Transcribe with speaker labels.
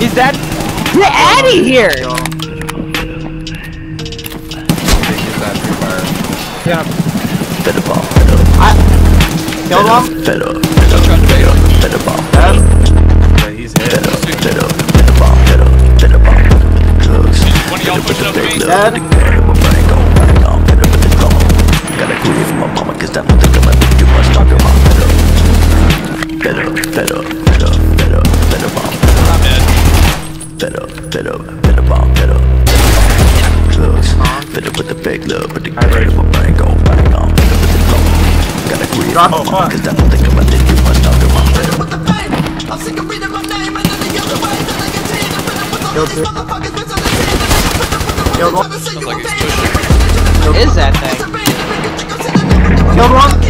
Speaker 1: He's dead. Get out of here! Yeah.
Speaker 2: Fed up, fed up,
Speaker 1: I killed him.
Speaker 2: fed up, fed up, fed up, fed up,
Speaker 1: Dead.
Speaker 3: Yeah, he's hit.
Speaker 2: fed up, fed up, fed up, fed up, fed up, drugs.
Speaker 4: One of y'all pushing up to me?
Speaker 1: Dead.
Speaker 2: Gun in my brain, gon' bang on, fed up with the call. Gotta quit for my mama, cause that think I'm gonna do much talking about fed up. Fed up, fed up, fed up, fed up, fed up, fed up, fed up. Fed up with the fake love, but the gun in my brain gon' bang on, fed up with the call. Gotta quit for my mama, cause that don't think I'm gonna do much talking about fed up.
Speaker 1: Killed two. Killed one.
Speaker 4: Sounds like he's pushing.
Speaker 1: Is that thing? Killed one.
Speaker 3: That's